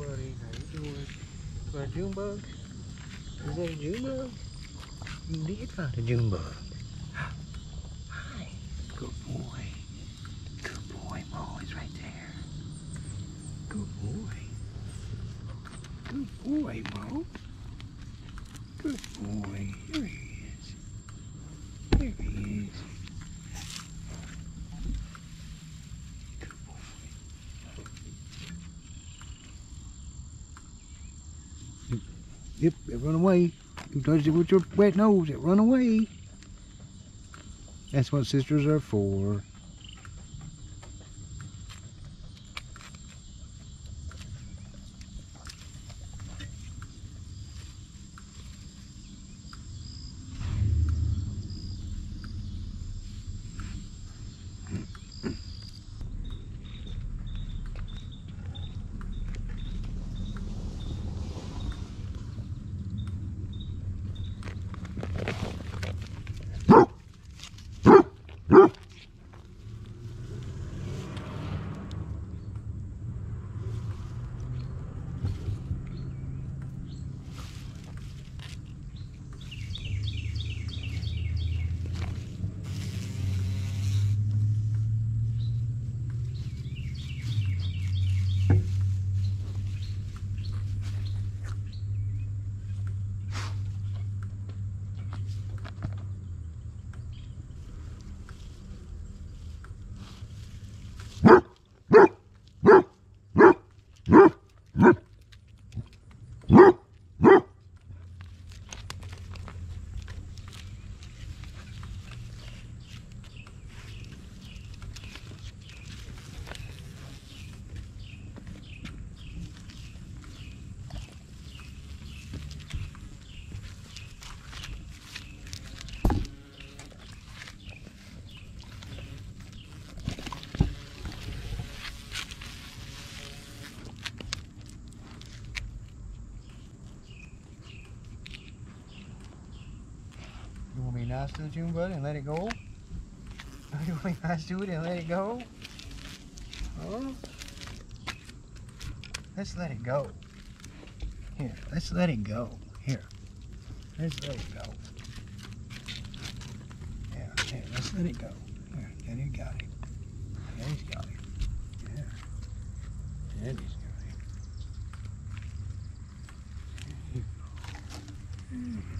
For a June bug? Is that a June bug? You did find a June bug. Hi. Good boy. Good boy, Mo is right there. Good boy. Good boy, Mo. Good boy. Here he is. Here he is. Good boy. Yep, it run away. You touched it with your wet nose, it run away. That's what sisters are for. Huh? Nice to the June bug and let it go? Me nice to it and let it go? Huh? Let's let it go. Here, let's let it go. Here. Let's let it go. Yeah, here, let's let it go. Here, Daddy got it. Daddy's got it. Yeah. Daddy's got it. Go.